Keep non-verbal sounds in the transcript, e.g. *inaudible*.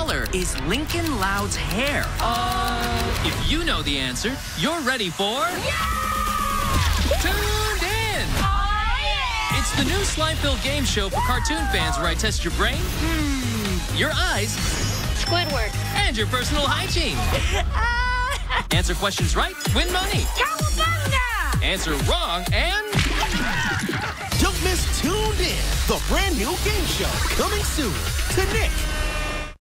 color is Lincoln Loud's hair? Uh, if you know the answer, you're ready for... Tooned In! Oh, it's the new slime-filled game show for cartoon fans where I test your brain, hmm, your eyes, Squidward. and your personal hygiene. *laughs* Uh. Answer questions right, win money. Cowabunga! Answer wrong, and... *laughs* Don't miss Tooned In, the brand new game show coming soon to Nick